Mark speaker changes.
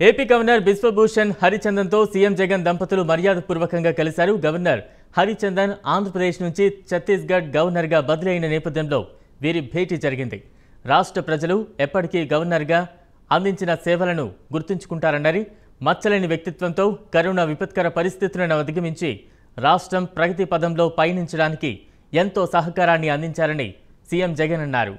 Speaker 1: AP governor Biswabhusan హరిచందన్తో CM Jagan దంపతులు మర్యాదపూర్వకంగా కలిశారు. గవర్నర్ హరిచందన్ ఆంధ్రప్రదేశ్ నుంచి ఛత్తీస్గఢ్ గవర్నర్గా బదిలీ అయిన నేపథ్యంలో వీరి భేటీ జరిగింది. రాష్ట్ర ప్రజలు ఎప్పటికీ గవర్నర్గా అందించిన సేవలను గుర్తుంచుకుంటారన్నారు మచ్చలేని వ్యక్తిత్వంతో కరోనా విపత్కర పరిస్థితులను అధిగమించి రాష్ట్రం ప్రగతి పదంలో పయనించడానికి ఎంతో సహకారాన్ని అందించారని సీఎం జగన్ అన్నారు.